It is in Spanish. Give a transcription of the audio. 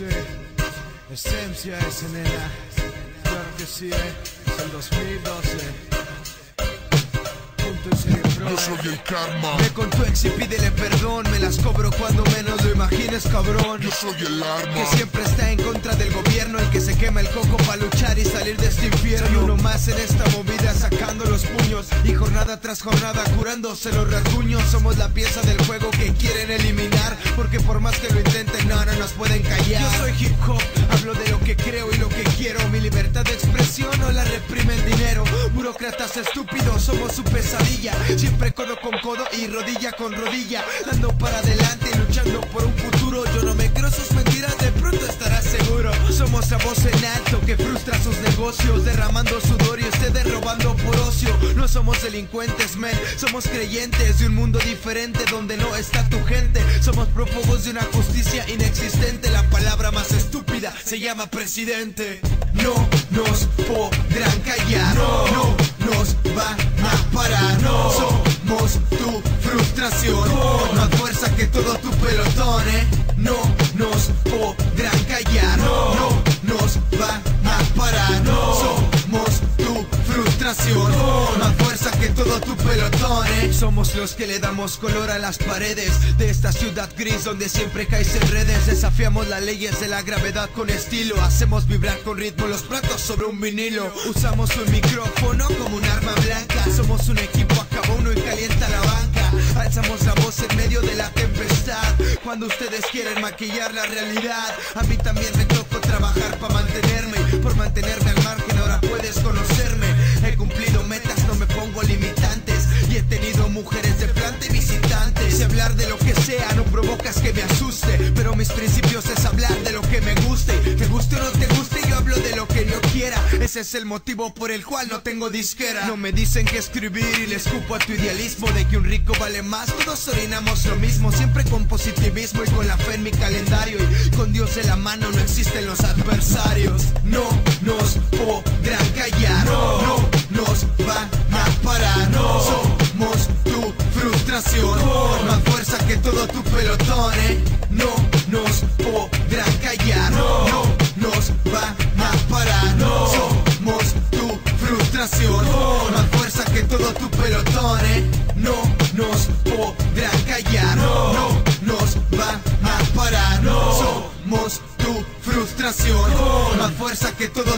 Sí, esencia es nena. Claro que sí, es el 2012. Punto y. Yo soy el karma, Ve con tu ex y pídele perdón, me las cobro cuando menos lo imagines, cabrón. yo soy el arma. Que siempre está en contra del gobierno, el que se quema el coco para luchar y salir de este infierno. Soy uno más en esta movida, sacando los puños y jornada tras jornada curándose los rasguños. Somos la pieza del juego que quieren eliminar, porque por más que lo intenten, no, no nos pueden callar. Yo soy hip hop, hablo de lo que creo y lo que quiero. Mi libertad de expresión no la reprime el dinero. Burócratas estúpidos, somos su pesadilla. Siempre codo con codo y rodilla con rodilla, dando para adelante luchando por un futuro. Yo no me creo sus mentiras, de pronto estarás seguro. Somos a voz en alto que frustra sus negocios, derramando sudor y ustedes robando por ocio. No somos delincuentes, men, somos creyentes de un mundo diferente donde no está tu gente. Somos prófugos de una justicia inexistente. La palabra más estúpida se llama presidente. No nos podrán callar, no, nos van a parar. No somos tu frustración, más fuerza que todo tu pelotón, eh. Somos los que le damos color a las paredes de esta ciudad gris donde siempre caes en redes. Desafiamos las leyes de la gravedad con estilo, hacemos vibrar con ritmo los platos sobre un vinilo. Usamos un micrófono como un arma blanca. Somos un equipo acaba uno y calienta la banca. Alzamos la voz en medio de la tempestad. Cuando ustedes quieren maquillar la realidad, a mí también me mujeres de planta y visitantes. Y hablar de lo que sea no provocas que me asuste. Pero mis principios es hablar de lo que me guste. Te guste o no te guste, yo hablo de lo que yo quiera. Ese es el motivo por el cual no tengo disquera. No me dicen que escribir y le escupo a tu idealismo de que un rico vale más. Todos orinamos lo mismo, siempre con positivismo y con la fe en mi calendario. Y con Dios de la mano no existen los adversarios. No nos podrán eh. No nos podrán callar, no nos van a parar. Somos tu frustración, más fuerza que todo tu pelotón. eh. No nos podrán callar, no nos van a parar. Somos tu frustración, más fuerza que todo